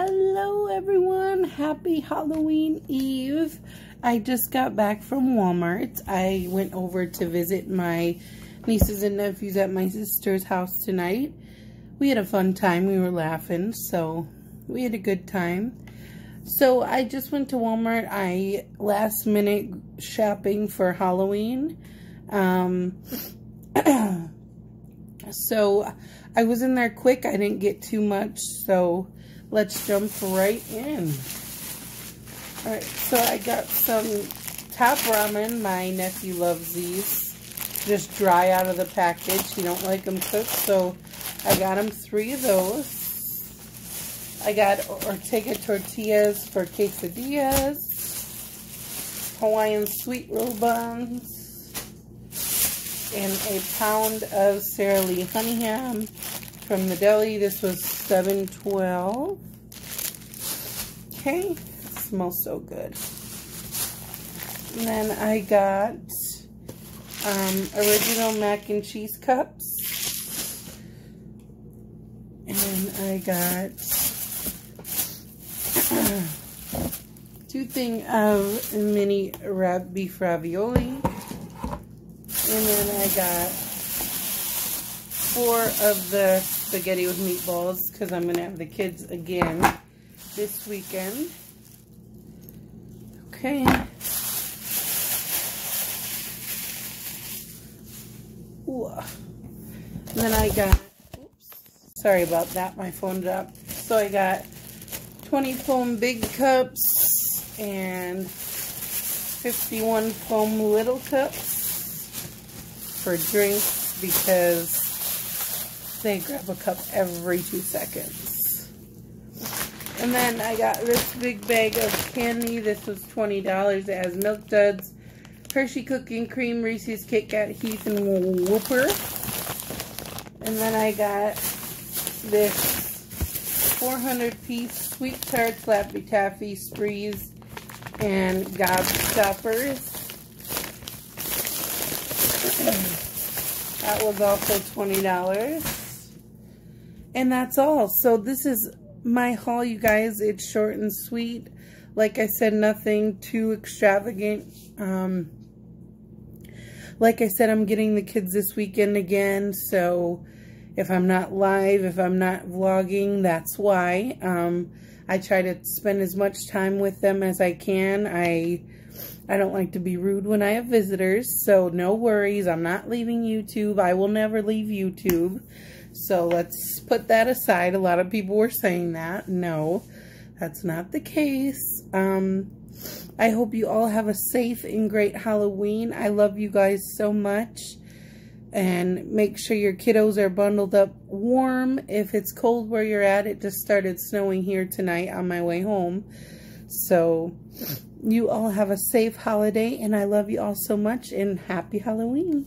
Hello everyone, happy Halloween Eve. I just got back from Walmart. I went over to visit my nieces and nephews at my sister's house tonight. We had a fun time, we were laughing, so we had a good time. So I just went to Walmart. I last minute shopping for Halloween. Um, so I was in there quick. I didn't get too much, so let's jump right in. Alright, so I got some top ramen. My nephew loves these. Just dry out of the package. He don't like them cooked, so I got him three of those. I got Ortega tortillas for quesadillas. Hawaiian sweet roll buns. And a pound of Sara Lee honey ham from the deli. This was seven twelve. Okay, smells so good. And then I got um, original mac and cheese cups. And I got two thing of mini beef ravioli. And then I got four of the spaghetti with meatballs because I'm going to have the kids again this weekend. Okay. Ooh. And then I got, oops, sorry about that, my phone dropped. So I got 20 foam big cups and 51 foam little cups for drinks because they grab a cup every two seconds. And then I got this big bag of candy. This was $20. It has Milk Duds, Hershey Cookies 'n' Creme, Reese's Kit Kat, Heath, and Whopper. And then I got this 400 piece SweeTarts, Laffy Taffy, Sprees, and Gobstoppers. that was also $20. And that's all. So this is my haul, you guys. It's short and sweet. Like I said, nothing too extravagant. Um, like I said, I'm getting the kids this weekend again. So if I'm not live, if I'm not vlogging, that's why. Um, I try to spend as much time with them as I can. I I don't like to be rude when I have visitors, so no worries. I'm not leaving YouTube. I will never leave YouTube. So let's put that aside. A lot of people were saying that. No, that's not the case. Um, I hope you all have a safe and great Halloween. I love you guys so much. And make sure your kiddos are bundled up warm. If it's cold where you're at, it just started snowing here tonight on my way home. So you all have a safe holiday. And I love you all so much. And happy Halloween.